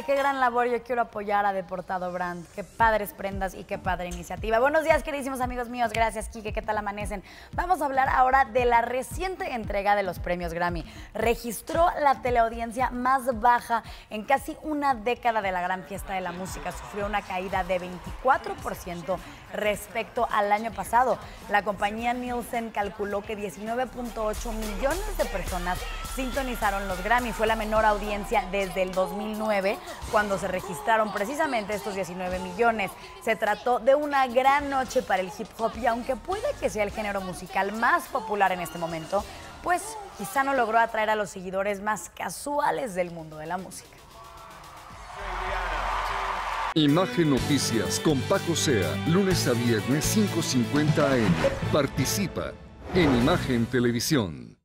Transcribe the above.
qué gran labor. Yo quiero apoyar a Deportado Brand. Qué padres prendas y qué padre iniciativa. Buenos días, queridísimos amigos míos. Gracias, Kike. ¿Qué tal amanecen? Vamos a hablar ahora de la reciente entrega de los premios Grammy. Registró la teleaudiencia más baja en casi una década de la gran fiesta de la música. Sufrió una caída de 24% respecto al año pasado. La compañía Nielsen calculó que 19.8 millones de personas sintonizaron los Grammy. Fue la menor audiencia desde el 2009, cuando se registraron precisamente estos 19 millones. Se trató de una gran noche para el hip hop y aunque puede que sea el género musical más popular en este momento, pues quizá no logró atraer a los seguidores más casuales del mundo de la música. Imagen Noticias con Paco Sea, lunes a viernes 5.50 AM. Participa en Imagen Televisión.